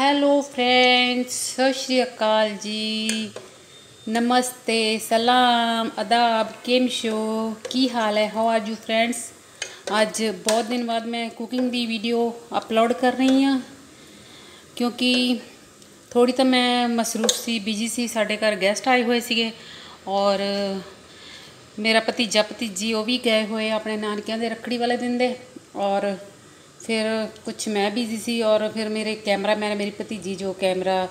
Hello friends ਸਤਿ ਸ਼੍ਰੀ ਅਕਾਲ ਜੀ ਨਮਸਤੇ ਸਲਾਮ ਅਦਾਬ ਕੇਮ ਸ਼ੋ ਕੀ ਹਾਲ ਹੈ ਹਾਊ ਆਰ ਯੂ ਫਰੈਂਡਸ ਅੱਜ ਬਹੁਤ ਦਿਨ ਬਾਅਦ ਮੈਂ ਕੁਕਿੰਗ ਦੀ ਵੀਡੀਓ ਅਪਲੋਡ ਕਰ ਰਹੀ ਹਾਂ ਕਿਉਂਕਿ ਥੋੜੀ ਤਾਂ ਮੈਂ ਮਸਰੂਫ ਸੀ ਬਿਜ਼ੀ ਸੀ ਸਾਡੇ ਘਰ ਗੈਸਟ ਆਏ ਹੋਏ ਸੀਗੇ ਔਰ ਮੇਰਾ ਭਤੀਜਾ ਭਤੀਜੀ ਉਹ ਵੀ ਗਏ ਹੋਏ ਆਪਣੇ ਨਾਨਕਿਆਂ ਦੇ ਰੱਖੜੀ ਵਾਲੇ ਦਿਨ ਦੇ ਔਰ ਫਿਰ ਕੁਛ ਮੈਂ ਬਿਜ਼ੀ ਸੀ ਔਰ ਫਿਰ ਮੇਰੇ ਕੈਮਰਾਮੈਨ ਮੇਰੀ ਭਤੀਜੀ ਜੋ ਕੈਮਰਾ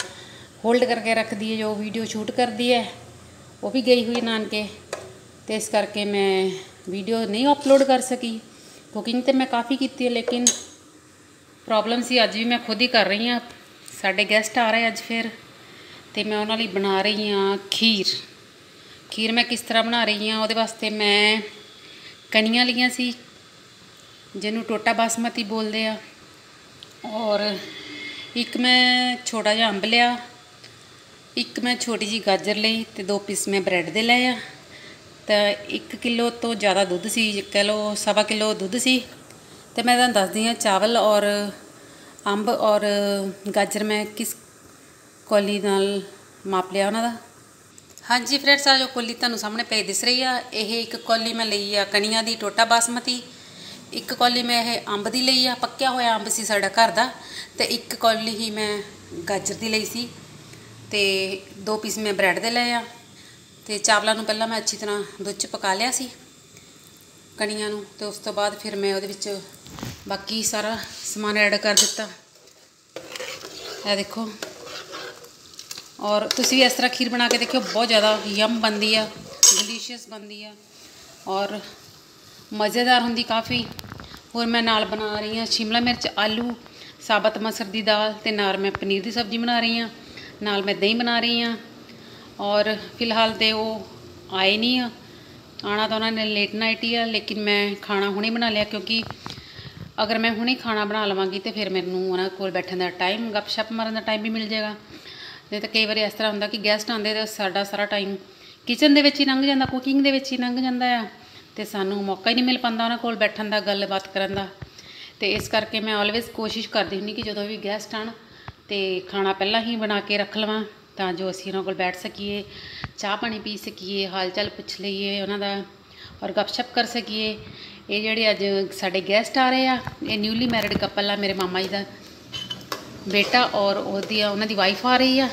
ਹੋਲਡ ਕਰਕੇ ਰੱਖਦੀ ਹੈ, ਜੋ ਵੀਡੀਓ ਸ਼ੂਟ ਕਰਦੀ ਹੈ, ਉਹ ਵੀ ਗਈ ਹੋਈ ਨਾਨਕੇ। ਤੇ ਇਸ ਕਰਕੇ ਮੈਂ ਵੀਡੀਓ ਨਹੀਂ ਅਪਲੋਡ ਕਰ ਸਕੀ। ਕੁਕਿੰਗ ਤੇ ਮੈਂ ਕਾਫੀ ਕੀਤੀ ਹੈ, ਲੇਕਿਨ ਪ੍ਰੋਬਲਮ ਸੀ, ਅੱਜ ਵੀ ਮੈਂ ਖੁਦ ਹੀ ਕਰ ਰਹੀ ਹਾਂ। ਸਾਡੇ ਗੈਸਟ ਆ ਰਹੇ ਅੱਜ ਫਿਰ। ਤੇ ਮੈਂ ਉਹਨਾਂ ਲਈ ਬਣਾ ਰਹੀ ਹਾਂ ਖੀਰ। ਖੀਰ ਮੈਂ ਕਿਸ ਤਰ੍ਹਾਂ ਬਣਾ ਰਹੀ ਹਾਂ, ਉਹਦੇ ਵਾਸਤੇ ਮੈਂ ਕਣੀਆਂ ਲਈਆਂ ਸੀ। ਜਿਹਨੂੰ ਟੋਟਾ ਬਾਸਮਤੀ ਬੋਲਦੇ ਆ। ਔਰ ਇੱਕ ਮੈਂ ਛੋਟਾ ਜਿਹਾ ਅੰਬ ਲਿਆ, ਇੱਕ ਮੈਂ ਛੋਟੀ ਜੀ ਗਾਜਰ ਲਈ ਤੇ ਦੋ ਪੀਸ ਮੈਂ ਬ੍ਰੈਡ ਦੇ ਲਏ ਆ। ਤਾਂ 1 ਕਿਲੋ ਤੋਂ ਜ਼ਿਆਦਾ ਦੁੱਧ ਸੀ, ਕਹਿ ਲਓ ਸਵਾ ਕਿਲੋ ਦੁੱਧ ਸੀ। ਤੇ ਮੈਂ ਤੁਹਾਨੂੰ ਦੱਸਦੀ ਹਾਂ ਚਾਵਲ ਔਰ ਅੰਬ ਔਰ ਗਾਜਰ ਮੈਂ ਕਿਸ ਕੋਲੀ ਨਾਲ ਮਾਪ ਲਿਆ ਉਹਨਾਂ ਦਾ। ਹਾਂਜੀ ਫਰੈਂਡਸ ਆ ਜੋ ਕੋਲੀ ਤੁਹਾਨੂੰ ਸਾਹਮਣੇ ਪਈ ਦਿਸ ਰਹੀ ਆ, ਇਹ ਇੱਕ ਕੋਲੀ ਮੈਂ ਲਈ ਆ ਕਣੀਆਂ ਦੀ ਟੋਟਾ ਬਾਸਮਤੀ। ਇੱਕ ਕੌਲੀ ਮੈਂ ਇਹ ਅੰਬ ਦੀ ਲਈ ਆ, ਪੱਕਿਆ ਹੋਇਆ ਅੰਬ ਸੀ ਸਾਡਾ ਘਰ ਦਾ ਤੇ ਇੱਕ ਕੌਲੀ ਹੀ ਮੈਂ ਗਾਜਰ ਦੀ ਲਈ ਸੀ ਤੇ ਦੋ ਪੀਸ ਮੈਂ ਬ੍ਰੈਡ ਦੇ ਲਏ ਆ ਤੇ ਚਾਵਲਾਂ ਨੂੰ ਪਹਿਲਾਂ ਮੈਂ ਅੱਛੀ ਤਰ੍ਹਾਂ ਦੁੱਧ 'ਚ ਪਕਾ ਲਿਆ ਸੀ ਕਣੀਆਂ ਨੂੰ ਤੇ ਉਸ ਤੋਂ ਬਾਅਦ ਫਿਰ ਮੈਂ ਉਹਦੇ ਵਿੱਚ ਬਾਕੀ ਸਾਰਾ ਸਮਾਨ ਐਡ ਕਰ ਦਿੱਤਾ। ਇਹ ਦੇਖੋ। ਔਰ ਤੁਸੀਂ ਵੀ ਇਸ ਤਰ੍ਹਾਂ ਖੀਰ ਬਣਾ ਕੇ ਦੇਖਿਓ, ਬਹੁਤ ਜ਼ਿਆਦਾ ਯਮ ਬਣਦੀ ਆ ਡਿਲੀਸ਼ੀਅਸ ਬਣਦੀ ਆ। ਔਰ ਮਜ਼ੇਦਾਰ ਹੁੰਦੀ ਕਾਫੀ। ਹੋਰ ਮੈਂ ਨਾਲ ਬਣਾ ਰਹੀ ਹਾਂ ਸ਼ਿਮਲਾ ਮਿਰਚ, ਆਲੂ, ਸਾਬਤ ਮਸਰ ਦੀ ਦਾਲ ਤੇ ਨਾਲ ਮੈਂ ਪਨੀਰ ਦੀ ਸਬਜ਼ੀ ਬਣਾ ਰਹੀ ਹਾਂ। ਨਾਲ ਮੈਂ ਦਹੀਂ ਬਣਾ ਰਹੀ ਹਾਂ। ਔਰ ਫਿਲਹਾਲ ਤੇ ਉਹ ਆਏ ਨਹੀਂ ਆ। ਆਣਾ ਤਾਂ ਉਹਨਾਂ ਨੇ ਲੇਟ ਨਾਈਟ ਹੀ ਆ, ਲੇਕਿਨ ਮੈਂ ਖਾਣਾ ਹੁਣੇ ਬਣਾ ਲਿਆ ਕਿਉਂਕਿ ਅਗਰ ਮੈਂ ਹੁਣੇ ਖਾਣਾ ਬਣਾ ਲਵਾਂਗੀ ਤੇ ਫਿਰ ਮੈਨੂੰ ਉਹਨਾਂ ਕੋਲ ਬੈਠਣ ਦਾ ਟਾਈਮ ਗੱਪਸ਼ਪ ਮਾਰਨ ਦਾ ਟਾਈਮ ਵੀ ਮਿਲ ਜਾਏਗਾ। ਨਹੀਂ ਤਾਂ ਕਈ ਵਾਰੀ ਇਸ ਤਰ੍ਹਾਂ ਹੁੰਦਾ ਕਿ ਗੈਸਟ ਆਉਂਦੇ ਤਾਂ ਸਾਡਾ ਸਾਰਾ ਟਾਈਮ ਕਿਚਨ ਦੇ ਵਿੱਚ ਹੀ ਲੰਘ ਜਾਂਦਾ ਕੁਕਿੰਗ ਦੇ ਵਿੱਚ ਹੀ ਲੰਘ ਜਾਂਦਾ ਆ। ਤੇ ਸਾਨੂੰ ਮੌਕਾ ਹੀ ਨਹੀਂ ਮਿਲ ਪਾਉਂਦਾ ਉਹਨਾਂ ਕੋਲ ਬੈਠਣ ਦਾ, ਗੱਲਬਾਤ ਕਰਨ ਦਾ। ਤੇ ਇਸ ਕਰਕੇ ਮੈਂ ਆਲਵੇਜ਼ ਕੋਸ਼ਿਸ਼ ਕਰਦੀ ਹੁੰਦੀ ਕਿ ਜਦੋਂ ਵੀ ਗੈਸਟ ਆਣ ਤੇ ਖਾਣਾ ਪਹਿਲਾਂ ਹੀ ਬਣਾ ਕੇ ਰੱਖ ਲਵਾਂ ਤਾਂ ਜੋ ਅਸੀਂ ਉਹਨਾਂ ਕੋਲ ਬੈਠ ਸਕੀਏ, ਚਾਹ ਪਾਣੀ ਪੀ ਸਕੀਏ ਹਾਲ ਚਾਲ ਪੁੱਛ ਲਈਏ, ਉਹਨਾਂ ਦਾ ਔਰ ਗੱਪਸ਼ਪ ਕਰ ਸਕੀਏ। ਇਹ ਜਿਹੜੇ ਅੱਜ ਸਾਡੇ ਗੈਸਟ ਆ ਰਹੇ ਆ, ਇਹ ਨਿਊਲੀ ਮੈਰਿਡ ਕਪਲ ਆ, ਮੇਰੇ ਮਾਮਾ ਜੀ ਦਾ ਬੇਟਾ ਔਰ ਉਹਦੀ ਉਹਨਾਂ ਦੀ ਵਾਈਫ ਆ ਰਹੀ ਆ।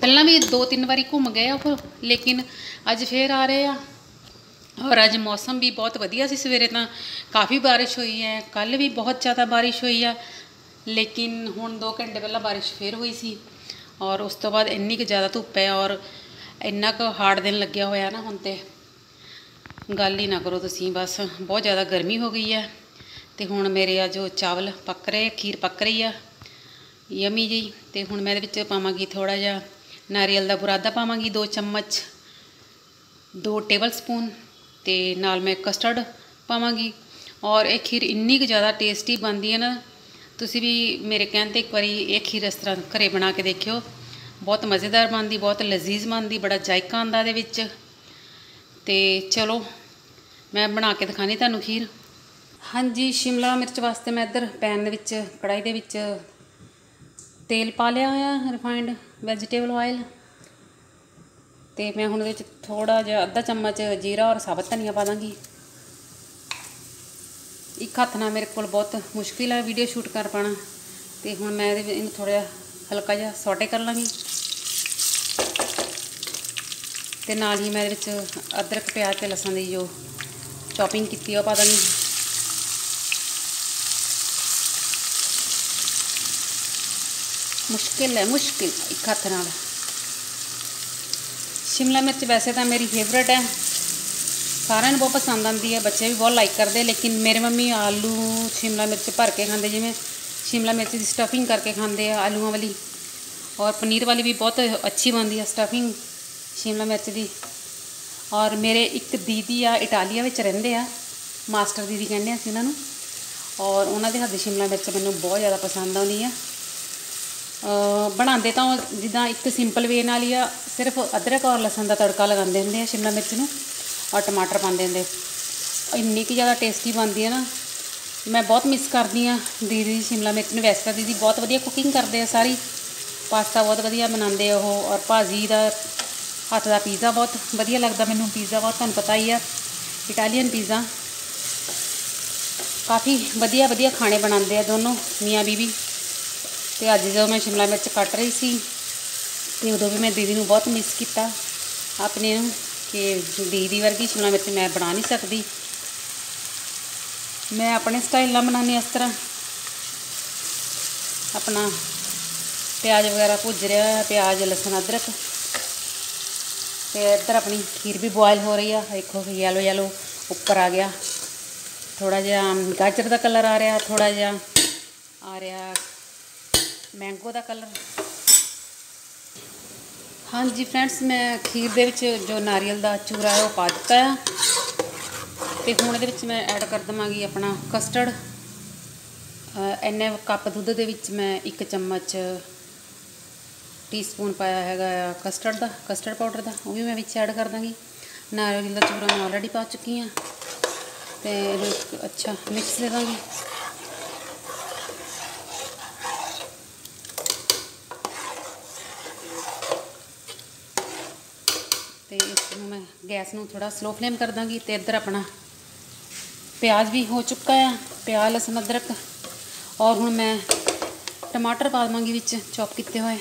ਪਹਿਲਾਂ ਵੀ ਦੋ ਤਿੰਨ ਵਾਰੀ ਘੁੰਮ ਗਏ ਉਹ, ਲੇਕਿਨ ਅੱਜ ਫੇਰ ਆ ਰਹੇ ਆ। ਔਰ ਅੱਜ ਮੌਸਮ ਵੀ ਬਹੁਤ ਵਧੀਆ ਸੀ ਸਵੇਰੇ ਤਾਂ। ਕਾਫੀ ਬਾਰਿਸ਼ ਹੋਈ ਹੈ। ਕੱਲ ਵੀ ਬਹੁਤ ਜ਼ਿਆਦਾ ਬਾਰਿਸ਼ ਹੋਈ ਆ। ਲੇਕਿਨ ਹੁਣ 2 ਘੰਟੇ ਪਹਿਲਾਂ ਬਾਰਿਸ਼ ਫੇਰ ਹੋਈ ਸੀ। ਔਰ ਉਸ ਤੋਂ ਬਾਅਦ ਇੰਨੀ ਕੁ ਜ਼ਿਆਦਾ ਧੁੱਪ ਹੈ ਔਰ ਇੰਨਾ ਕੁ ਹਾਰਡ ਦਿਨ ਲੱਗਿਆ ਹੋਇਆ ਨਾ ਹੁਣ ਤੇ। ਗੱਲ ਹੀ ਨਾ ਕਰੋ ਤੁਸੀਂ, ਬਸ ਬਹੁਤ ਜ਼ਿਆਦਾ ਗਰਮੀ ਹੋ ਗਈ ਹੈ। ਤੇ ਹੁਣ ਮੇਰੇ ਆ ਜੋ ਚਾਵਲ ਪੱਕ ਰਹੇ, ਖੀਰ ਪੱਕ ਰਹੀ ਆ। ਯਮੀ ਜੀ, ਤੇ ਹੁਣ ਮੈਂ ਇਹਦੇ ਵਿੱਚ ਪਾਵਾਂਗੀ ਥੋੜਾ ਜਿਹਾ ਨਾਰੀਅਲ ਦਾ ਬੁਰਾਦਾ ਪਾਵਾਂਗੀ 2 ਚਮਚ 2 ਟੇਬਲ ਸਪੂਨ। ਤੇ ਨਾਲ ਮੈਂ ਕਸਟਰਡ ਪਾਵਾਂਗੀ। ਔਰ ਇਹ ਖੀਰ ਇੰਨੀ ਕੁ ਜ਼ਿਆਦਾ ਟੇਸਟੀ ਬਣਦੀ ਹੈ ਨਾ, ਤੁਸੀਂ ਵੀ ਮੇਰੇ ਕਹਿਣ ਤੇ ਇੱਕ ਵਾਰੀ ਇਹ ਖੀਰ ਇਸ ਤਰ੍ਹਾਂ ਘਰੇ ਬਣਾ ਕੇ ਦੇਖਿਓ। ਬਹੁਤ ਮਜ਼ੇਦਾਰ ਬਣਦੀ, ਬਹੁਤ ਲਜ਼ੀਜ਼ ਬਣਦੀ, ਬੜਾ ਜਾਇਕਾ ਆਉਂਦਾ ਦੇ ਵਿੱਚ। ਤੇ ਚਲੋ, ਮੈਂ ਬਣਾ ਕੇ ਦਿਖਾਣੀ ਤੁਹਾਨੂੰ ਖੀਰ। ਹਾਂਜੀ, ਸ਼ਿਮਲਾ ਮਿਰਚ ਵਾਸਤੇ ਮੈਂ ਇੱਧਰ ਪੈਨ ਦੇ ਵਿੱਚ ਕੜਾਈ ਦੇ ਵਿੱਚ ਤੇਲ ਪਾ ਲਿਆ ਹੋਇਆ ਰਿਫਾਈਨਡ ਵੈਜੀਟੇਬਲ ਆਇਲ ਤੇ ਮੈਂ ਹੁਣ ਇਹਦੇ ਵਿੱਚ ਥੋੜਾ ਜਿਹਾ ਅੱਧਾ ਚਮਚ ਜੀਰਾ ਔਰ ਸਾਬਤ ਧਨੀਆ ਪਾ ਦਾਂਗੀ। ਇੱਕ ਹੱਥ ਨਾਲ ਮੇਰੇ ਕੋਲ ਬਹੁਤ ਮੁਸ਼ਕਿਲ ਹੈ ਵੀਡੀਓ ਸ਼ੂਟ ਕਰ ਪਾਣਾ ਤੇ ਹੁਣ ਮੈਂ ਇਹਦੇ ਇਹਨੂੰ ਥੋੜਾ ਜਿਹਾ ਹਲਕਾ ਜਿਹਾ ਸੌਟੇ ਕਰ ਲਾਂਗੀ। ਤੇ ਨਾਲ ਹੀ ਮੈਂ ਇਹਦੇ ਵਿੱਚ ਅਦਰਕ, ਪਿਆਜ਼ ਤੇ ਲਸਣ ਦੀ ਜੋ ਚੌਪਿੰਗ ਕੀਤੀ ਉਹ ਪਾ ਦਾਂਗੀ। ਮੁਸ਼ਕਿਲ ਹੈ, ਮੁਸ਼ਕਿਲ, ਇੱਕ ਹੱਥ ਨਾਲ। ਸ਼ਿਮਲਾ ਮਿਰਚ ਵੈਸੇ ਤਾਂ ਮੇਰੀ ਫੇਵਰਟ ਹੈ। ਸਾਰਿਆਂ ਨੂੰ ਬਹੁਤ ਪਸੰਦ ਆਉਂਦੀ ਹੈ। ਬੱਚੇ ਵੀ ਬਹੁਤ ਲਾਈਕ ਕਰਦੇ, ਲੇਕਿਨ ਮੇਰੇ ਮੰਮੀ ਆਲੂ, ਸ਼ਿਮਲਾ ਮਿਰਚ ਭਰ ਕੇ ਖਾਂਦੇ, ਜਿਵੇਂ ਸ਼ਿਮਲਾ ਮਿਰਚ ਦੀ ਸਟਫਿੰਗ ਕਰਕੇ ਖਾਂਦੇ ਆ ਆਲੂਆਂ ਵਾਲੀ। ਔਰ ਪਨੀਰ ਵਾਲੀ ਵੀ ਬਹੁਤ ਅੱਛੀ ਬਣਦੀ ਹੈ ਸਟਫਿੰਗ ਸ਼ਿਮਲਾ ਮਿਰਚ ਦੀ। ਔਰ ਮੇਰੇ ਇੱਕ ਦੀਦੀ ਆ, ਇਟਾਲੀਆ ਵਿੱਚ ਰਹਿੰਦੇ ਆ। ਮਾਸਟਰ ਦੀਦੀ ਕਹਿੰਦੇ ਆ ਅਸੀਂ ਉਹਨਾਂ ਨੂੰ। ਔਰ ਉਹਨਾਂ ਦੇ ਹੱਥ ਦੀ ਸ਼ਿਮਲਾ ਮਿਰਚ ਮੈਨੂੰ ਬਹੁਤ ਜ਼ਿਆਦਾ ਪਸੰਦ ਆਉਂਦੀ ਆ। ਬਣਾਉਂਦੇ ਤਾਂ ਜਿੱਦਾਂ ਇੱਕ ਸਿੰਪਲ ਵੇ ਨਾਲ ਹੀ ਆ, ਸਿਰਫ ਅਦਰਕ ਔਰ ਲਸਣ ਦਾ ਤੜਕਾ ਲਗਾਉਂਦੇ ਹੁੰਦੇ ਆ, ਸ਼ਿਮਲਾ ਮਿਰਚ ਨੂੰ, ਔਰ ਟਮਾਟਰ ਪਾਉਂਦੇ ਹੁੰਦੇ ਇੰਨੀ ਕਿ ਜ਼ਿਆਦਾ ਟੇਸਟੀ ਬਣਦੀ ਹੈ ਨਾ, ਮੈਂ ਬਹੁਤ ਮਿਸ ਕਰਦੀ ਆ ਦੀਦੀ ਸ਼ਿਮਲਾ ਮਿਰਚ ਨੂੰ। ਵੈਸੇ ਤਾਂ ਦੀਦੀ ਬਹੁਤ ਵਧੀਆ ਕੁਕਿੰਗ ਕਰਦੇ ਆ ਸਾਰੀ। ਪਾਸਤਾ ਬਹੁਤ ਵਧੀਆ ਬਣਾਉਂਦੇ ਆ ਉਹ, ਔਰ ਭਾਜੀ ਦਾ ਹੱਥ ਦਾ ਪੀਜ਼ਾ ਬਹੁਤ ਵਧੀਆ ਲੱਗਦਾ ਮੈਨੂੰ। ਪੀਜ਼ਾ ਬਹੁਤ ਤੁਹਾਨੂੰ ਪਤਾ ਹੀ ਆ ਇਟਾਲੀਅਨ ਪੀਜ਼ਾ ਕਾਫੀ ਵਧੀਆ ਵਧੀਆ ਖਾਣੇ ਬਣਾਉਂਦੇ ਆ ਦੋਨੋਂ, ਮੀਆਂ ਬੀਵੀ। ਤੇ ਅੱਜ ਜਦੋਂ ਮੈਂ ਸ਼ਿਮਲਾ ਮਿਰਚ ਕੱਟ ਰਹੀ ਸੀ ਤੇ ਉਦੋਂ ਵੀ ਮੈਂ ਦੀਦੀ ਨੂੰ ਬਹੁਤ ਮਿਸ ਕੀਤਾ। ਆਪਣੇ ਨੂੰ ਕਿ ਦੀਦੀ ਵਰਗੀ ਸ਼ਿਮਲਾ ਮਿਰਚ ਮੈਂ ਬਣਾ ਨਹੀਂ ਸਕਦੀ। ਮੈਂ ਆਪਣੇ ਸਟਾਈਲ ਨਾਲ ਬਣਾਉਂਦੀ ਇਸ ਤਰ੍ਹਾਂ। ਆਪਣਾ ਪਿਆਜ਼ ਵਗੈਰਾ ਭੁੱਜ ਰਿਹਾ, ਪਿਆਜ਼, ਲਸਣ, ਅਦਰਕ। ਤੇ ਇੱਧਰ ਆਪਣੀ ਖੀਰ ਵੀ ਬੋਇਲ ਹੋ ਰਹੀ ਆ। ਦੇਖੋ ਯੈਲੋ ਯੈਲੋ ਉੱਪਰ ਆ ਗਿਆ। ਥੋੜਾ ਜਿਹਾ ਗਾਜਰ ਦਾ ਕਲਰ ਆ ਰਿਹਾ ਥੋੜਾ ਜਿਹਾ ਆ ਰਿਹਾ ਮੈਂਗੋ ਦਾ ਕਲਰ ਹਾਂਜੀ ਫਰੈਂਡਸ ਮੈਂ ਖੀਰ ਦੇ ਵਿੱਚ ਜੋ ਨਾਰੀਅਲ ਦਾ ਚੂਰਾ ਹੈ ਉਹ ਪਾ ਦਿੱਤਾ ਆ। ਤੇ ਹੁਣ ਇਹਦੇ ਵਿੱਚ ਮੈਂ ਐਡ ਕਰ ਦਵਾਂਗੀ ਆਪਣਾ ਕਸਟਰਡ ਇੰਨੇ ਕੱਪ ਦੁੱਧ ਦੇ ਵਿੱਚ ਮੈਂ ਇੱਕ ਚਮਚ ਟੀਸਪੂਨ ਪਾਇਆ ਹੈਗਾ ਆ ਕਸਟਰਡ ਦਾ ਕਸਟਰਡ ਪਾਊਡਰ ਦਾ, ਉਹ ਵੀ ਮੈਂ ਵਿੱਚ ਐਡ ਕਰ ਦਾਂਗੀ ਨਾਰੀਅਲ ਦਾ ਚੂਰਾ ਮੈਂ ਆਲਰੇਡੀ ਪਾ ਚੁੱਕੀ ਹਾਂ ਤੇ ਅੱਛਾ ਮਿਕਸ ਦੇ ਦਾਂਗੀ ਤੇ ਇਸ ਨੂੰ ਮੈਂ ਗੈਸ ਨੂੰ ਥੋੜਾ ਸਲੋ ਫਲੇਮ ਕਰ ਦਾਂਗੀ ਤੇ ਇੱਧਰ ਆਪਣਾ ਪਿਆਜ਼ ਵੀ ਹੋ ਚੁੱਕਾ ਆ, ਪਿਆਜ਼, ਲਸਣ, ਅਦਰਕ ਔਰ ਹੁਣ ਮੈਂ ਟਮਾਟਰ ਪਾ ਦਵਾਂਗੀ ਵਿੱਚ, ਚੌਪ ਕੀਤੇ ਹੋਏ।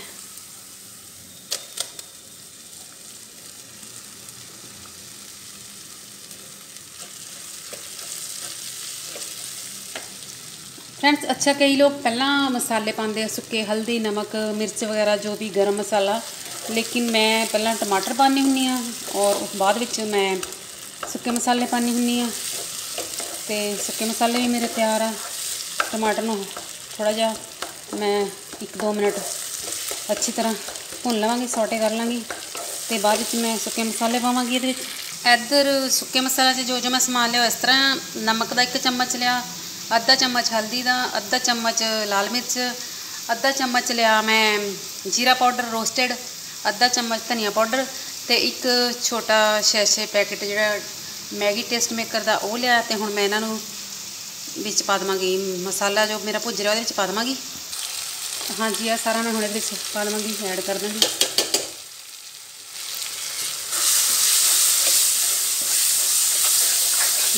ਫਰੈਂਡਸ ਅੱਛਾ ਕਈ ਲੋਕ ਪਹਿਲਾਂ ਮਸਾਲੇ ਪਾਉਂਦੇ ਆ ਸੁੱਕੇ, ਹਲਦੀ, ਨਮਕ, ਮਿਰਚ ਵਗੈਰਾ, ਜੋ ਵੀ ਗਰਮ ਮਸਾਲਾ ਲੇਕਿਨ ਮੈਂ ਪਹਿਲਾਂ ਟਮਾਟਰ ਪਾਣੀ ਹੁੰਨੀ ਆ ਔਰ ਉਸ ਬਾਅਦ ਵਿੱਚ ਮੈਂ ਸੁੱਕੇ ਮਸਾਲੇ ਪਾਣੀ ਹੁੰਨੀ ਆ ਤੇ ਸੁੱਕੇ ਮਸਾਲੇ ਵੀ ਮੇਰੇ ਤਿਆਰ ਆ। ਟਮਾਟਰ ਨੂੰ ਥੋੜਾ ਜਿਹਾ ਮੈਂ 1-2 ਮਿੰਟ ਅੱਛੀ ਤਰ੍ਹਾਂ ਭੁੰਨ ਲਵਾਂਗੀ, ਸੌਟੇ ਕਰ ਲਾਂਗੀ ਤੇ ਬਾਅਦ ਵਿੱਚ ਮੈਂ ਸੁੱਕੇ ਮਸਾਲੇ ਪਾਵਾਂਗੀ ਇਹਦੇ ਵਿੱਚ। ਇੱਧਰ ਸੁੱਕੇ ਮਸਾਲੇ 'ਚ ਜੋ ਜੋ ਮੈਂ ਸਮਾਨ ਲਿਆ, ਇਸ ਤਰ੍ਹਾਂ ਨਮਕ ਦਾ ਇੱਕ ਚਮਚ ਲਿਆ, ਅੱਧਾ ਚਮਚ ਹਲਦੀ ਦਾ, ਅੱਧਾ ਚਮਚ ਲਾਲ ਮਿਰਚ, ਅੱਧਾ ਚਮਚ ਲਿਆ ਮੈਂ ਜੀਰਾ ਪਾਊਡਰ ਰੋਸਟਡ ਅੱਧਾ ਚਮਚ ਧਨੀਆ ਪਾਊਡਰ ਤੇ ਇੱਕ ਛੋਟਾ ਸ਼ੈਸ਼ੇ ਪੈਕੇਟ ਜਿਹੜਾ ਮੈਗੀ ਟੇਸਟ ਮੇਕਰ ਦਾ ਉਹ ਲਿਆ ਤੇ ਹੁਣ ਮੈਂ ਇਹਨਾਂ ਨੂੰ ਵਿੱਚ ਪਾ ਦਵਾਂਗੀ। ਮਸਾਲਾ ਜੋ ਮੇਰਾ ਭੁੱਜ ਰਿਹਾ ਉਹਦੇ ਵਿੱਚ ਪਾ ਦਵਾਂਗੀ। ਹਾਂਜੀ ਆ ਸਾਰਾ ਮੈਂ ਹੁਣ ਇਹਦੇ ਵਿੱਚ ਪਾ ਲਵਾਂਗੀ ਐਡ ਕਰ ਦਾਂਗੀ।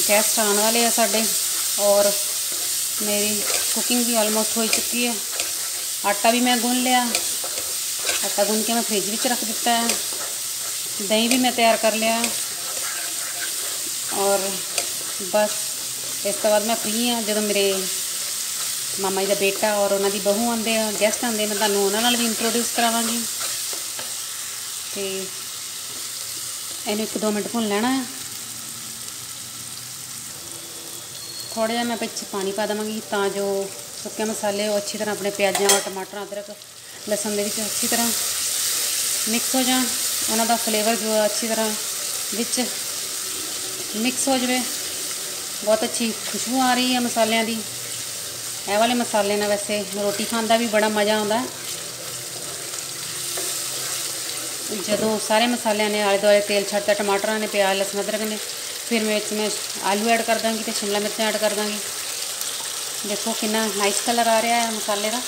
ਗੈਸਟ ਆਉਣ ਵਾਲੇ ਆ ਸਾਡੇ ਔਰ ਮੇਰੀ ਕੁਕਿੰਗ ਵੀ ਆਲਮੋਸਟ ਹੋ ਚੁੱਕੀ ਹੈ। ਆਟਾ ਵੀ ਮੈਂ ਗੁੰਨ ਲਿਆ। ਆਟਾ ਗੁੰਨ ਕੇ ਮੈਂ ਫ੍ਰਿਜ ਵਿੱਚ ਰੱਖ ਦਿੱਤਾ ਹੈ। ਦਹੀਂ ਵੀ ਮੈਂ ਤਿਆਰ ਕਰ ਲਿਆ। ਔਰ ਬਸ ਇਸ ਤੋਂ ਬਾਅਦ ਮੈਂ ਫ੍ਰੀ ਹਾਂ। ਜਦੋਂ ਮੇਰੇ ਮਾਮਾ ਜੀ ਦਾ ਬੇਟਾ ਔਰ ਉਹਨਾਂ ਦੀ ਬਹੂ ਆਉਂਦੇ ਆ ਗੈਸਟ ਆਉਂਦੇ ਮੈਂ ਤੁਹਾਨੂੰ ਉਹਨਾਂ ਨਾਲ ਵੀ ਇੰਟਰੋਡਿਊਸ ਕਰਾਵਾਂਗੀ। ਤੇ ਇਹਨੂੰ ਇੱਕ ਦੋ ਮਿੰਟ ਭੁੰਨ ਲੈਣਾ ਹੈ। ਥੋੜਾ ਜਿਹਾ ਮੈਂ ਵਿੱਚ ਪਾਣੀ ਪਾ ਦਵਾਂਗੀ ਤਾਂ ਜੋ ਸੁੱਕੇ ਮਸਾਲੇ ਉਹ ਅੱਛੀ ਤਰ੍ਹਾਂ ਆਪਣੇ ਪਿਆਜ਼ਾਂ ਔਰ ਟਮਾਟਰਾਂ, ਅਦਰਕ ਲਸਣ ਦੇ ਵਿੱਚ ਅੱਛੀ ਤਰ੍ਹਾਂ ਮਿਕਸ ਹੋ ਜਾਣ, ਉਹਨਾਂ ਦਾ ਫਲੇਵਰ ਜੋ ਅੱਛੀ ਤਰ੍ਹਾਂ ਵਿੱਚ ਮਿਕਸ ਹੋ ਜਾਵੇ। ਬਹੁਤ ਅੱਛੀ ਖੁਸ਼ਬੂ ਆ ਰਹੀ ਹੈ ਮਸਾਲਿਆਂ ਦੀ। ਇਹ ਵਾਲੇ ਮਸਾਲੇ ਨਾਲ ਵੈਸੇ ਰੋਟੀ ਖਾਣ ਦਾ ਵੀ ਬੜਾ ਮਜ਼ਾ ਆਉਂਦਾ ਜਦੋਂ ਸਾਰੇ ਮਸਾਲਿਆਂ ਨੇ ਆਲੇ ਦੁਆਲੇ ਤੇਲ ਛੱਡਤਾ, ਟਮਾਟਰਾਂ ਨੇ, ਪਿਆਜ਼, ਲਸਣ, ਅਦਰਕ ਨੇ, ਫਿਰ ਮੈਂ ਵਿੱਚ ਮੈਂ ਆਲੂ ਐਡ ਕਰ ਦਾਂਗੀ ਤੇ ਸ਼ਿਮਲਾ ਮਿਰਚ ਐਡ ਕਰ ਦਾਂਗੀ। ਦੇਖੋ ਕਿੰਨਾ ਨਾਈਸ ਕਲਰ ਆ ਰਿਹਾ ਹੈ ਮਸਾਲੇ ਦਾ।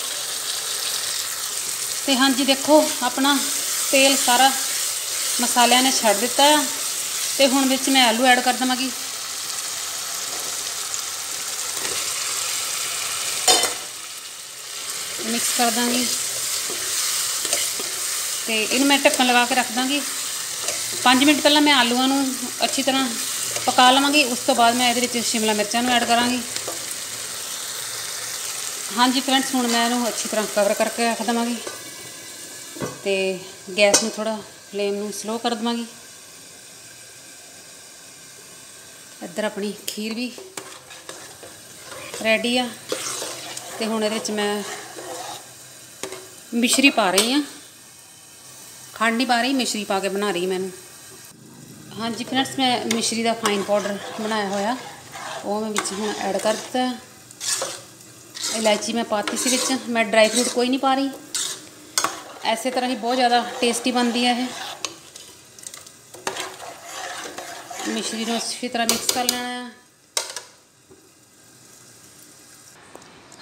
ਤੇ ਹਾਂਜੀ ਦੇਖੋ, ਆਪਣਾ ਤੇਲ ਸਾਰਾ ਮਸਾਲਿਆਂ ਨੇ ਛੱਡ ਦਿੱਤਾ ਆ। ਤੇ ਹੁਣ ਵਿੱਚ ਮੈਂ ਆਲੂ ਐਡ ਕਰ ਦਵਾਂਗੀ। ਮਿਕਸ ਕਰ ਦਾਂਗੀ। ਤੇ ਇਹਨੂੰ ਮੈਂ ਢੱਕਣ ਲਗਾ ਕੇ ਰੱਖ ਦਾਂਗੀ। 5 ਮਿੰਟ ਪਹਿਲਾਂ ਮੈਂ ਆਲੂਆਂ ਨੂੰ ਅੱਛੀ ਤਰ੍ਹਾਂ ਪਕਾ ਲਵਾਂਗੀ। ਉਸ ਤੋਂ ਬਾਅਦ ਮੈਂ ਇਹਦੇ ਵਿੱਚ ਸ਼ਿਮਲਾ ਮਿਰਚਾਂ ਨੂੰ ਐਡ ਕਰਾਂਗੀ। ਹਾਂਜੀ ਫਰੈਂਡਸ, ਹੁਣ ਮੈਂ ਇਹਨੂੰ ਅੱਛੀ ਤਰ੍ਹਾਂ ਕਵਰ ਕਰਕੇ ਰੱਖ ਦਵਾਂਗੀ। ਤੇ ਗੈਸ ਨੂੰ ਥੋੜਾ ਫਲੇਮ ਨੂੰ ਸਲੋ ਕਰ ਦਵਾਂਗੀ। ਇੱਧਰ ਆਪਣੀ ਖੀਰ ਵੀ ਰੈਡੀ ਆ ਤੇ ਹੁਣ ਇਹਦੇ ਵਿੱਚ ਮੈਂ ਮਿਸ਼ਰੀ ਪਾ ਰਹੀ ਆ। ਖੰਡ ਨਹੀਂ ਪਾ ਰਹੀ, ਮਿਸ਼ਰੀ ਪਾ ਕੇ ਬਣਾ ਰਹੀ ਮੈਨੂੰ ਹਾਂਜੀ ਫਰੈਂਡਸ ਮੈਂ ਮਿਸ਼ਰੀ ਦਾ ਫਾਈਨ ਪਾਊਡਰ ਬਣਾਇਆ ਹੋਇਆ। ਉਹ ਮੈਂ ਵਿੱਚ ਹੁਣ ਐਡ ਕਰ ਦਿੱਤਾ। ਇਲਾਇਚੀ ਮੈਂ ਪਾਤੀ ਸੀ ਵਿੱਚ। ਮੈਂ ਡਰਾਈ ਫਰੂਟ ਕੋਈ ਨਹੀਂ ਪਾ ਰਹੀ। ਐਸੇ ਤਰ੍ਹਾਂ ਹੀ ਬਹੁਤ ਜ਼ਿਆਦਾ ਟੇਸਟੀ ਬਣਦੀ ਹੈ ਇਹ। ਮਿਸ਼ਰੀ ਨੂੰ ਅੱਛੀ ਤਰ੍ਹਾਂ ਮਿਕਸ ਕਰ ਲੈਣਾ ਹੈ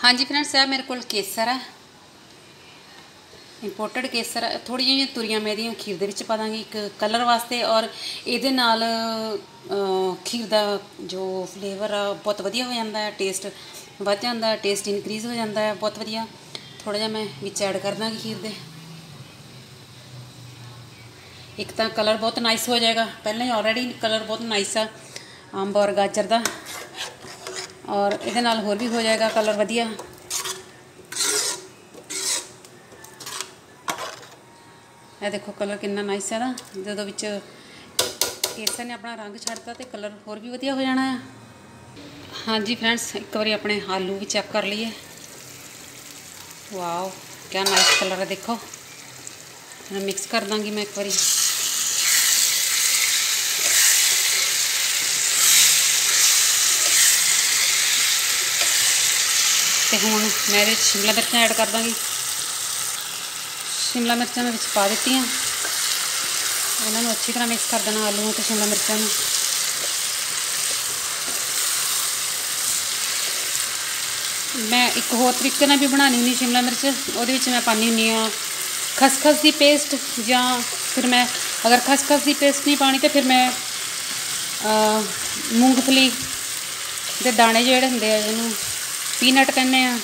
ਹਾਂਜੀ ਫਰੈਂਡਸ ਇਹ ਮੇਰੇ ਕੋਲ ਕੇਸਰ ਹੈ ਇੰਪੋਰਟਡ ਕੇਸਰ ਥੋੜੀ ਜਿਹੀਆਂ ਤੁਰੀਆਂ ਮੈਂ ਇਹਦੀਆਂ ਖੀਰ ਦੇ ਵਿੱਚ ਪਾ ਦਾਂਗੀ ਇੱਕ ਕਲਰ ਵਾਸਤੇ ਔਰ ਇਹਦੇ ਨਾਲ ਖੀਰ ਦਾ ਜੋ ਫਲੇਵਰ ਆ, ਬਹੁਤ ਵਧੀਆ ਹੋ ਜਾਂਦਾ ਹੈ ਟੇਸਟ ਵੱਧ ਜਾਂਦਾ ਟੇਸਟ ਇਨਕਰੀਜ਼ ਹੋ ਜਾਂਦਾ ਹੈ ਬਹੁਤ ਵਧੀਆ। ਥੋੜਾ ਜਿਹਾ ਮੈਂ ਵਿੱਚ ਐਡ ਕਰ ਦਾਂਗੀ ਖੀਰ ਦੇ। ਇੱਕ ਤਾਂ ਕਲਰ ਬਹੁਤ ਨਾਈਸ ਹੋ ਜਾਏਗਾ। ਪਹਿਲਾਂ ਹੀ ਆਲਰੇਡੀ ਕਲਰ ਬਹੁਤ ਨਾਈਸ ਆ ਅੰਬ ਔਰ ਗਾਜਰ ਦਾ। ਔਰ ਇਹਦੇ ਨਾਲ ਹੋਰ ਵੀ ਹੋ ਜਾਏਗਾ ਕਲਰ ਵਧੀਆ। ਇਹ ਦੇਖੋ ਕਲਰ ਕਿੰਨਾ ਨਾਈਸ ਹੈ ਨਾ ਜਦੋਂ ਵਿੱਚ ਕੇਸਰ ਨੇ ਆਪਣਾ ਰੰਗ ਛੱਡਤਾ ਤੇ ਕਲਰ ਹੋਰ ਵੀ ਵਧੀਆ ਹੋ ਜਾਣਾ ਆ। ਹਾਂਜੀ ਫਰੈਂਡਸ ਇੱਕ ਵਾਰੀ ਆਪਣੇ ਆਲੂ ਵੀ ਚੈੱਕ ਕਰ ਲਈਏ। ਵਾਓ ਕਿਆ ਨਾਈਸ ਕਲਰ ਹੈ ਦੇਖੋ। ਮਿਕਸ ਕਰ ਦਾਂਗੀ ਮੈਂ ਇੱਕ ਵਾਰੀ। ਤੇ ਹੁਣ ਮੈਂ ਇਹਦੇ 'ਚ ਸ਼ਿਮਲਾ ਮਿਰਚਾਂ ਐਡ ਕਰ ਦਾਂਗੀ। ਸ਼ਿਮਲਾ ਮਿਰਚਾਂ ਮੈਂ ਵਿੱਚ ਪਾ ਦਿੱਤੀਆਂ। ਇਹਨਾਂ ਨੂੰ ਅੱਛੀ ਤਰ੍ਹਾਂ ਮਿਕਸ ਕਰ ਦੇਣਾ ਆਲੂਆਂ ਤੇ ਸ਼ਿਮਲਾ ਮਿਰਚਾਂ ਨੂੰ। ਮੈਂ ਇੱਕ ਹੋਰ ਤਰੀਕੇ ਨਾਲ ਵੀ ਬਣਾਉਣੀ ਹੁੰਦੀ ਸ਼ਿਮਲਾ ਮਿਰਚ। ਉਹਦੇ ਵਿੱਚ ਮੈਂ ਪਾਉਂਦੀ ਹੁੰਦੀ ਹਾਂ ਖਸਖਸ ਦੀ ਪੇਸਟ ਜਾਂ ਫਿਰ ਮੈਂ ਅਗਰ ਖਸਖਸ ਦੀ ਪੇਸਟ ਨਹੀਂ ਪਾਣੀ ਤੇ ਫਿਰ ਮੈਂ ਮੂੰਗਫਲੀ ਦੇ ਦਾਣੇ ਜਿਹੜੇ ਹੁੰਦੇ ਆ ਜਿਹਨੂੰ ਪੀਨਟ ਕਹਿੰਦੇ ਆ।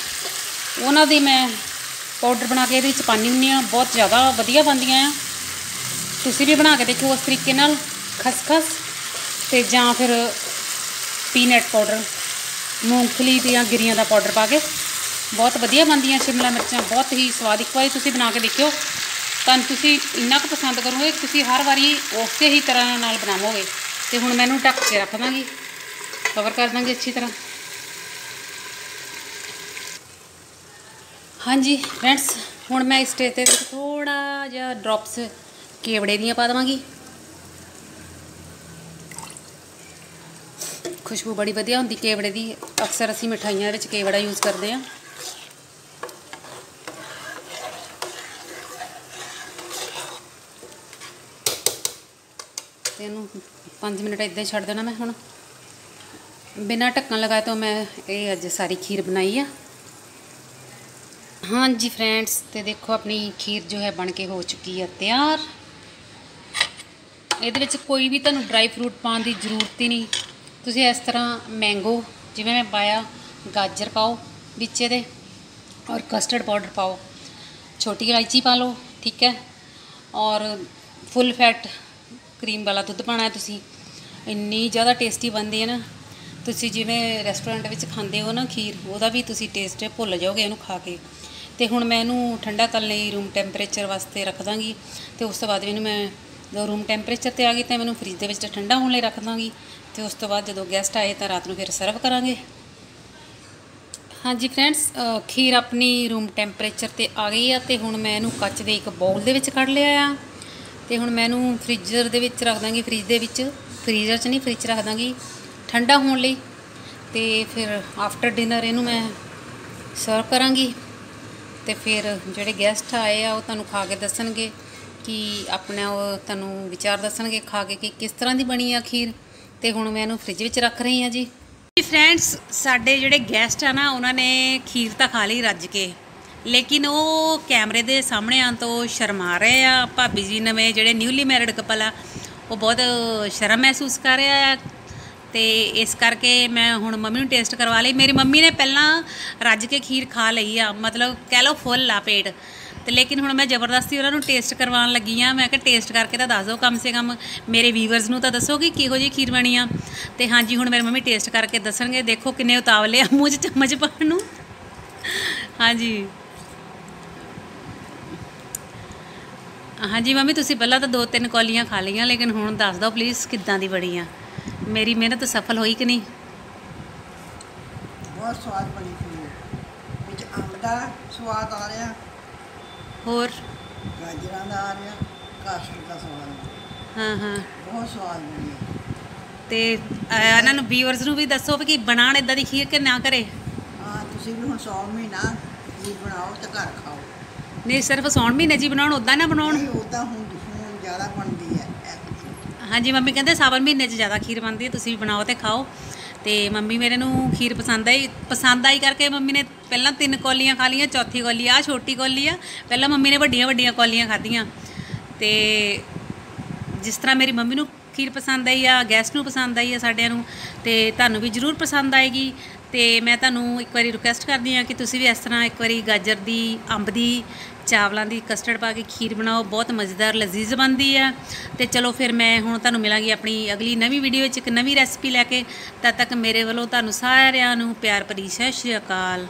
ਉਹਨਾਂ ਦੀ ਮੈਂ ਪਾਊਡਰ ਬਣਾ ਕੇ ਇਹਦੇ ਵਿੱਚ ਪਾਉਂਦੀ ਹੁੰਦੀ ਆ ਬਹੁਤ ਜ਼ਿਆਦਾ ਵਧੀਆ ਬਣਦੀਆਂ ਆ। ਤੁਸੀਂ ਵੀ ਬਣਾ ਕੇ ਦੇਖਿਓ ਉਸ ਤਰੀਕੇ ਨਾਲ, ਖਸਖਸ ਤੇ ਜਾਂ ਫਿਰ ਪੀਨਟ ਪਾਊਡਰ। ਮੂੰਗਫਲੀ ਦੀਆਂ ਗਿਰੀਆਂ ਦਾ ਪਾਊਡਰ ਪਾ ਕੇ ਬਹੁਤ ਵਧੀਆ ਬਣਦੀਆਂ ਸ਼ਿਮਲਾ ਮਿਰਚਾਂ। ਬਹੁਤ ਹੀ ਸਵਾਦ। ਇੱਕ ਵਾਰੀ ਤੁਸੀਂ ਬਣਾ ਕੇ ਦੇਖਿਓ। ਤੁਹਾਨੂੰ ਤੁਸੀਂ ਇੰਨਾ ਕੁ ਪਸੰਦ ਕਰੋਗੇ ਤੁਸੀਂ ਹਰ ਵਾਰੀ ਉਸੇ ਹੀ ਤਰ੍ਹਾਂ ਨਾਲ ਬਣਾਵੋਗੇ। ਤੇ ਹੁਣ ਮੈਨੂੰ ਢੱਕ ਕੇ ਰੱਖ ਦਾਂਗੀ। ਕਵਰ ਕਰ ਦਾਂਗੇ ਅੱਛੀ ਤਰ੍ਹਾਂ। ਹਾਂਜੀ ਫਰੈਂਡਸ ਹੁਣ ਮੈਂ ਇਸ ਸਟੇਜ ਤੇ ਥੋੜਾ ਜਿਹਾ ਡ੍ਰੌਪਸ ਕੇਵੜੇ ਦੀਆਂ ਪਾ ਦੇਵਾਂਗੀ। ਖੁਸ਼ਬੂ ਬੜੀ ਵਧੀਆ ਹੁੰਦੀ, ਕੇਵੜੇ ਦੀ। ਅਕਸਰ ਅਸੀਂ ਮਿਠਾਈਆਂ ਵਿੱਚ ਕੇਵੜਾ ਯੂਜ਼ ਕਰਦੇ ਹਾਂ। ਤੇ ਇਹਨੂੰ 5 ਮਿੰਟ ਇਦਾਂ ਹੀ ਛੱਡ ਦੇਣਾ ਮੈਂ ਹੁਣ। ਬਿਨਾਂ ਢੱਕਣ ਲਗਾਏ ਤੋਂ ਮੈਂ ਇਹ ਅੱਜ ਸਾਰੀ ਖੀਰ ਬਣਾਈ ਆ। ਹਾਂਜੀ ਫਰੈਂਡਸ, ਤੇ ਦੇਖੋ ਆਪਣੀ ਖੀਰ ਜੋ ਹੈ ਬਣ ਕੇ ਹੋ ਚੁੱਕੀ ਹੈ ਤਿਆਰ। ਇਹਦੇ ਵਿੱਚ ਕੋਈ ਵੀ ਤੁਹਾਨੂੰ ਡਰਾਈ ਫਰੂਟ ਪਾਉਣ ਦੀ ਜ਼ਰੂਰਤ ਹੀ ਨਹੀਂ। ਤੁਸੀਂ ਇਸ ਤਰ੍ਹਾਂ ਮੈਂਗੋ, ਜਿਵੇਂ ਮੈਂ ਪਾਇਆ, ਗਾਜਰ ਪਾਓ ਵਿੱਚ ਇਹਦੇ ਔਰ ਕਸਟਰਡ ਪਾਊਡਰ ਪਾਓ। ਛੋਟੀ ਇਲਾਇਚੀ ਪਾ ਲਓ, ਠੀਕ ਹੈ। ਔਰ ਫੁੱਲ ਫੈਟ ਕਰੀਮ ਵਾਲਾ ਦੁੱਧ ਪਾਣਾ ਹੈ ਤੁਸੀਂ। ਇੰਨੀ ਜ਼ਿਆਦਾ ਟੇਸਟੀ ਬਣਦੀ ਹੈ ਨਾ। ਤੁਸੀਂ ਜਿਵੇਂ ਰੈਸਟੋਰੈਂਟ ਵਿੱਚ ਖਾਂਦੇ ਹੋ ਨਾ ਖੀਰ, ਉਹਦਾ ਵੀ ਤੁਸੀਂ ਟੇਸਟ ਭੁੱਲ ਜਾਓਗੇ ਇਹਨੂੰ ਖਾ ਕੇ। ਤੇ ਹੁਣ ਮੈਂ ਇਹਨੂੰ ਠੰਡਾ ਕਰਨ ਲਈ ਰੂਮ ਟੈਂਪਰੇਚਰ ਵਾਸਤੇ ਰੱਖ ਦਾਂਗੀ ਤੇ ਉਸ ਤੋਂ ਬਾਅਦ ਇਹਨੂੰ ਮੈਂ ਜਦੋਂ ਰੂਮ ਟੈਂਪਰੇਚਰ ਤੇ ਆ ਗਈ ਤਾਂ ਮੈਨੂੰ ਫ੍ਰਿਜ ਦੇ ਵਿੱਚ ਠੰਡਾ ਹੋਣ ਲਈ ਰੱਖ ਦਾਂਗੀ ਤੇ ਉਸ ਤੋਂ ਬਾਅਦ ਜਦੋਂ ਗੈਸਟ ਆਏ ਤਾਂ ਰਾਤ ਨੂੰ ਫਿਰ ਸਰਵ ਕਰਾਂਗੇ। ਹਾਂਜੀ ਫਰੈਂਡਸ ਖੀਰ ਆਪਣੀ ਰੂਮ ਟੈਂਪਰੇਚਰ ਤੇ ਆ ਗਈ ਆ ਤੇ ਹੁਣ ਮੈਂ ਇਹਨੂੰ ਕੱਚ ਦੇ ਇੱਕ ਬਾਉਲ ਦੇ ਵਿੱਚ ਕੱਢ ਲਿਆ ਆ। ਤੇ ਹੁਣ ਮੈਂ ਇਹਨੂੰ ਫ੍ਰੀਜ਼ਰ ਦੇ ਵਿੱਚ ਰੱਖ ਦਾਂਗੀ ਫ੍ਰਿਜ ਦੇ ਵਿੱਚ। ਫ੍ਰੀਜ਼ਰ 'ਚ ਨਹੀਂ ਫ੍ਰਿਜ 'ਚ ਰੱਖ ਦਾਂਗੀ। ਠੰਡਾ ਹੋਣ ਲਈ ਤੇ ਫਿਰ ਆਫਟਰ ਡਿਨਰ ਇਹਨੂੰ ਮੈਂ ਸਰਵ ਕਰਾਂਗੀ। ਤੇ ਫਿਰ ਜਿਹੜੇ ਗੈਸਟ ਆਏ ਆ, ਉਹ ਤੁਹਾਨੂੰ ਖਾ ਕੇ ਦੱਸਣਗੇ ਕਿ ਆਪਣਾ ਉਹ ਤੁਹਾਨੂੰ ਵਿਚਾਰ ਦੱਸਣਗੇ ਖਾ ਕੇ ਕਿ ਕਿਸ ਤਰ੍ਹਾਂ ਦੀ ਬਣੀ ਆ ਖੀਰ ਤੇ ਹੁਣ ਮੈਂ ਇਹਨੂੰ ਫ੍ਰਿਜ ਵਿੱਚ ਰੱਖ ਰਹੀ ਹਾਂ ਜੀ। ਫਰੈਂਡਸ ਸਾਡੇ ਜਿਹੜੇ ਗੈਸਟ ਆ ਨਾ, ਉਹਨਾਂ ਨੇ ਖੀਰ ਤਾਂ ਖਾ ਲਈ ਰੱਜ ਕੇ। ਲੇਕਿਨ ਉਹ ਕੈਮਰੇ ਦੇ ਸਾਹਮਣੇ ਆਉਣ ਤੋਂ ਸ਼ਰਮਾ ਰਹੇ ਆ। ਭਾਬੀ ਜੀ ਨਵੇਂ ਜਿਹੜੇ ਨਿਊਲੀ ਮੈਰਿਡ ਕਪਲ ਆ, ਉਹ ਬਹੁਤ ਸ਼ਰਮ ਮਹਿਸੂਸ ਕਰ ਰਿਹਾ ਆ। ਤੇ ਇਸ ਕਰਕੇ ਮੈਂ ਹੁਣ ਮੰਮੀ ਨੂੰ ਟੇਸਟ ਕਰਵਾ ਲਈ। ਮੇਰੀ ਮੰਮੀ ਨੇ ਪਹਿਲਾਂ ਰੱਜ ਕੇ ਖੀਰ ਖਾ ਲਈ ਆ, ਮਤਲਬ ਕਹਿ ਲਓ ਫੁੱਲ ਆ ਪੇਟ। ਤੇ ਲੇਕਿਨ ਹੁਣ ਮੈਂ ਜ਼ਬਰਦਸਤੀ ਉਹਨਾਂ ਨੂੰ ਟੇਸਟ ਕਰਵਾਉਣ ਲੱਗੀ ਆ। ਮੈਂ ਕਿਹਾ ਟੇਸਟ ਕਰਕੇ ਤਾਂ ਦੱਸ ਦਿਓ ਕਮ ਸੇ ਕਮ ਮੇਰੇ ਵੀਵਰਸ ਨੂੰ ਤਾਂ ਦੱਸੋ ਕਿ ਕਿਹੋ ਜਿਹੀ ਖੀਰ ਬਣੀ ਆ। ਤੇ ਹਾਂਜੀ, ਹੁਣ ਮੇਰੀ ਮੰਮੀ ਟੇਸਟ ਕਰਕੇ ਦੱਸਣਗੇ। ਦੇਖੋ ਕਿੰਨੇ ਉਤਾਵਲੇ ਆ ਮੂੰਹ 'ਚ ਚਮਚ ਪਾਉਣ ਨੂੰ। ਹਾਂਜੀ। ਹਾਂਜੀ ਮੰਮੀ, ਤੁਸੀਂ ਪਹਿਲਾਂ ਤਾਂ ਦੋ ਤਿੰਨ ਕੌਲੀਆਂ ਖਾ ਲਈਆਂ, ਲੇਕਿਨ ਹੁਣ ਦੱਸ ਦਿਓ ਪਲੀਜ਼ ਕਿੱਦਾਂ ਦੀ ਬਣੀ ਆ। ਮੇਰੀ ਮਿਹਨਤ ਸਫਲ ਹੋਈ ਕਿ ਨਹੀਂ? ਬਹੁਤ ਸਵਾਦ ਬਣੀ ਖੀਰ ਵਿੱਚ ਅੰਬ ਦਾ ਸਵਾਦ ਆ ਰਿਹਾ। ਹੋਰ? ਗਾਜਰਾਂ ਦਾ ਆ ਰਿਹਾ। ਕਾਸ਼ਰ ਦਾ ਸਵਾਦ। ਹਾਂ ਹਾਂ। ਬਹੁਤ ਸਵਾਦ ਬਣੀ ਹੈ। ਤੇ ਇਹਨਾਂ ਨੂੰ ਵੀਵਰਸ ਨੂੰ ਵੀ ਦੱਸੋ ਕਿ ਬਣਾਣ ਇਦਾਂ ਦੀ ਖੀਰ ਕਿ ਨਾ ਕਰੇ? ਹਾਂ ਤੁਸੀਂ ਵੀ ਹੁਣ ਸੌ ਮਹੀਨਾ ਖੀਰ ਬਣਾਓ ਤੇ ਘਰ ਖਾਓ। ਨਹੀਂ ਸਿਰਫ ਸੌਣ ਮਹੀਨੇ ਹੀ ਬਣਾਉਣ ਉਦਾਂ ਨਾ ਬਣਾਉਣ? ਉਦਾਂ ਹੁਣ ਜ਼ਿਆਦਾ ਹੈ ਐਤਕੀ। ਹਾਂਜੀ, ਮੰਮੀ ਕਹਿੰਦੇ ਸਾਵਨ ਮਹੀਨੇ 'ਚ ਜ਼ਿਆਦਾ ਖੀਰ ਬਣਦੀ ਹੈ, ਤੁਸੀਂ ਵੀ ਬਣਾਓ ਤੇ ਖਾਓ। ਤੇ ਮੰਮੀ ਮੇਰੇ ਨੂੰ ਖੀਰ ਪਸੰਦ ਆਈ ਪਸੰਦ ਆਈ ਕਰਕੇ ਮੰਮੀ ਨੇ ਪਹਿਲਾਂ ਤਿੰਨ ਕੌਲੀਆਂ ਖਾ ਲੀਆਂ ਚੌਥੀ ਕੌਲੀ ਆ, ਛੋਟੀ ਕੌਲੀ ਆ, ਪਹਿਲਾਂ ਮੰਮੀ ਨੇ ਵੱਡੀਆਂ ਵੱਡੀਆਂ ਕੌਲੀਆਂ ਖਾਧੀਆਂ। ਤੇ ਜਿਸ ਤਰ੍ਹਾਂ ਮੇਰੀ ਮੰਮੀ ਨੂੰ ਖੀਰ ਪਸੰਦ ਆਈ ਆ ਗੈਸਟ ਨੂੰ ਪਸੰਦ ਆਈ ਆ ਸਾਡਿਆਂ ਨੂੰ, ਤੇ ਤੁਹਾਨੂੰ ਵੀ ਜ਼ਰੂਰ ਪਸੰਦ ਆਏਗੀ। ਤੇ ਮੈਂ ਤੁਹਾਨੂੰ ਇੱਕ ਵਾਰੀ ਰਿਕੁਐਸਟ ਕਰਦੀ ਹਾਂ ਕਿ ਤੁਸੀਂ ਵੀ ਇਸ ਤਰ੍ਹਾਂ ਇੱਕ ਵਾਰੀ ਗਾਜਰ ਦੀ, ਅੰਬ ਦੀ, ਚਾਵਲਾਂ ਦੀ ਕਸਟਰਡ ਪਾ ਕੇ ਖੀਰ ਬਣਾਓ, ਬਹੁਤ ਮਜ਼ੇਦਾਰ, ਲਜ਼ੀਜ਼ ਬਣਦੀ ਆ। ਤੇ ਚਲੋ ਫਿਰ ਮੈਂ ਹੁਣ ਤੁਹਾਨੂੰ ਮਿਲਾਂਗੀ ਆਪਣੀ ਅਗਲੀ ਨਵੀਂ ਵੀਡੀਓ ਵਿੱਚ ਇੱਕ ਨਵੀਂ ਰੈਸਪੀ ਲੈ ਕੇ। ਤਦ ਤੱਕ ਮੇਰੇ ਵੱਲੋਂ ਤੁਹਾਨੂੰ ਸਾਰਿਆਂ ਨੂੰ ਪਿਆਰ ਭਰੀ, ਸਤਿ ਸ਼੍ਰੀ ਅਕਾਲ।